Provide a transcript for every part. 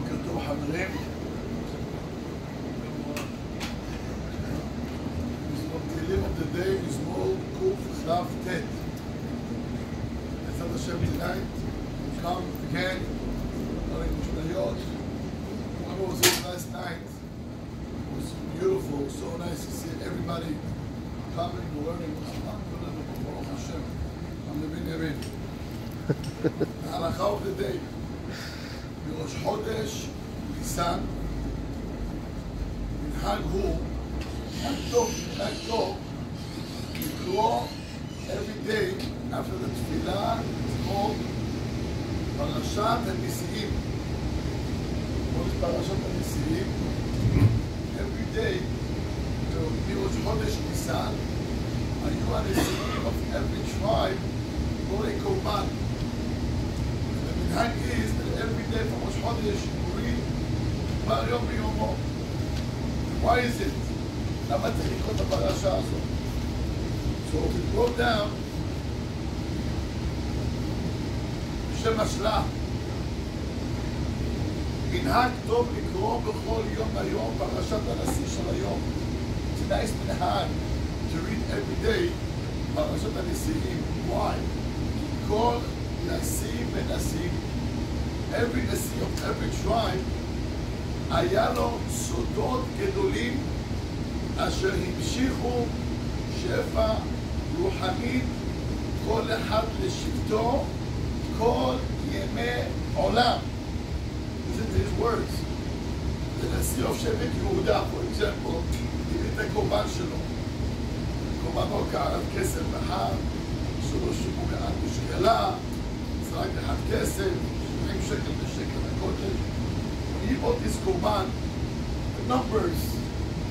בוקר טוב חברים. תהילים of the day, מזמור קכ"ט. בעזרת השם tonight, we come again, learning משניות. Remember was it last night? It was beautiful, so nice to see everybody coming, learning. Alhamdulillah, Baruch Hashem. I'm living ימין. ההלכה of the day. בראש חודש ניסן, מנהג הוא, מנהג טוב, לקרוא every day after the תפילה, לקרוא פרשת הנשיאים. את פרשת הנשיאים, every day, בראש חודש ניסן, היו הנשיאים of every tribe קוראים קורבן. המנהג is that every day from ראש חודש קוראים דבר יום ביומו. Why is it? למה צריך לקרוא את הפרשה הזאת? So we go down בשם השלה. מנהג טוב לקרוא בכל יום היום פרשת הנשיא של היום. It's a nice מנהג to read every day פרשת הנשיאים. Why? כל נשיא ונשיא, every נשיא of every tribe, היה לו סודות גדולים אשר המשיכו שפע רוחנית כל אחד לשבטו כל ימי עולם. To his words. לנשיא of שבט יהודה, for example, את הקורבן שלו. קורבנו כערב כסף וחם, שלוש שמוגעת בשקלה, זרק אחד כסף, 70 שקל בשקל הקודש. He bought this קורבן, the numbers,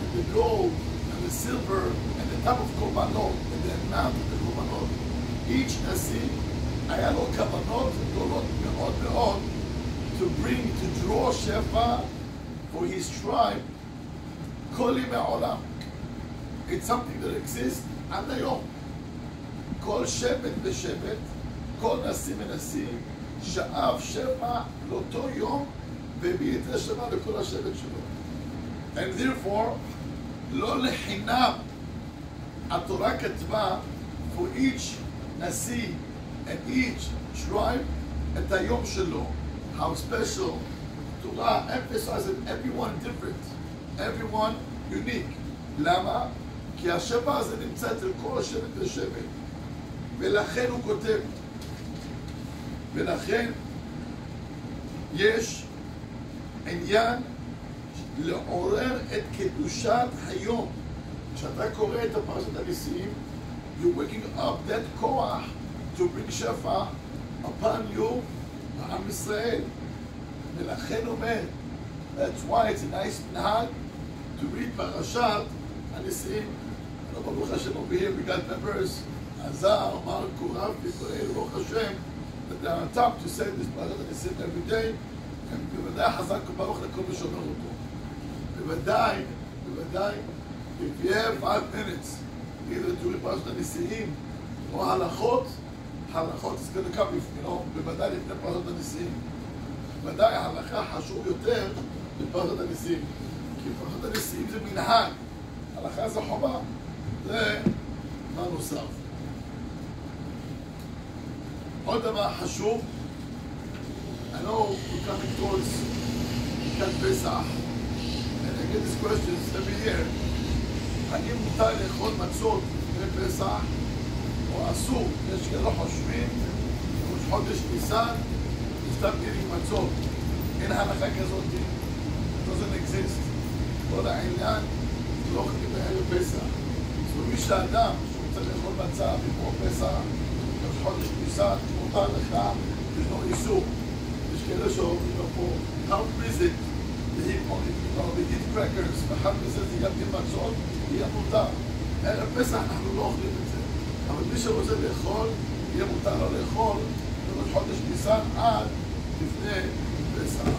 and the gold, and the silver, and the type of קורבנות, and the amount of the קורבנות. Each נשיא היה לו כוונות גדולות מאוד מאוד to bring, to draw שפע for his tribe כל ימי העולם. It's something that exists עד היום. כל שבט ושבט, כל נשיא ונשיא, שאב שפע לאותו יום את השפע לכל השבט שלו. And therefore, לא לחינם התורה כתבה for each נשיא and each tribe את היום שלו. How special. תורה emphasizes everyone different, everyone unique. למה? כי השפע הזה נמצא אצל כל שבט ושבט. ולכן הוא כותב. ולכן יש עניין לעורר את קדושת היום. כשאתה קורא את הפרשת הנשיאים, you're waking up that כוח to bring שפע upon you, לעם ישראל. ולכן אומר, that's why it's a nice מנהג to read פרשת הנשיאים. לא ברוך השם over here, we got עזר, מרקו, רבי, פועל, ברוך השם, that they're on top to say this פרשת הנשיאים every day, הם בוודאי חזק וברוך לכל מי שאומר אותו. בוודאי, בוודאי, if you have five minutes, either to פרשת הנשיאים או הלכות, הלכות is going to come, you know, בוודאי לפני פרשת הנשיאים. ודאי ההלכה חשוב יותר מפרשת הנשיאים. כי פרשת הנשיאים זה מנהג, הלכה זה חובה. זה מה נוסף. עוד דבר חשוב, I know we're coming towards לקראת פסח, and I get these questions every year. האם מותר לאכול מצות לפני פסח, או אסור? יש כאלה חושבים, ראש חודש ניסן, סתם גילים מצות. אין הלכה כזאת, it doesn't exist. כל העניין לא אוכלים בערב פסח. זאת אומרת, מי שאדם שרוצה לאכול מצה במקום פסח, חודש ניסן, מותר לך, יש לו איסור. יש כאלה שאומרים לו פה, how is it? והגיד קרקרס, ואחר מזה זה גם מצות, יהיה מותר. ערב פסח אנחנו לא אוכלים את זה. אבל מי שרוצה לאכול, יהיה מותר לו לאכול חודש ניסן עד לפני פסח.